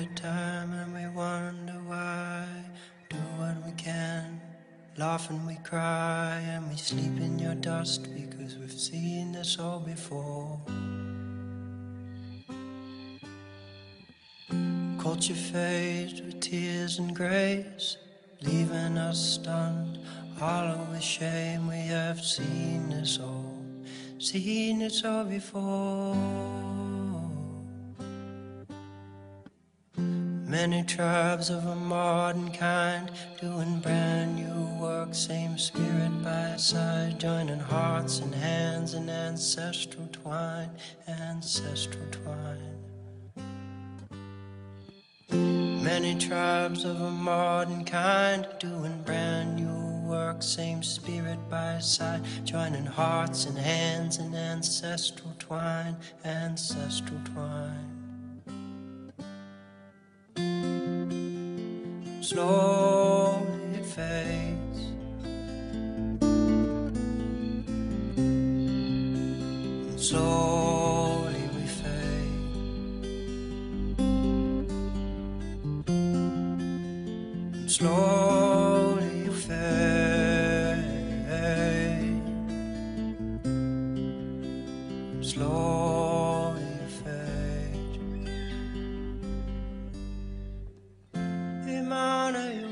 the time and we wonder why. Do what we can, laugh and we cry, and we sleep in your dust because we've seen this all before. Culture fades with tears and grace, leaving us stunned, hollow with shame. We have seen this all, seen this all before. Many tribes of a modern kind doing brand new work, same spirit by side, joining hearts and hands in ancestral twine, ancestral twine. Many tribes of a modern kind doing brand new work, same spirit by side, joining hearts and hands in ancestral twine, ancestral twine. Slowly it fades. Slowly we fade. Slowly you fade. corner you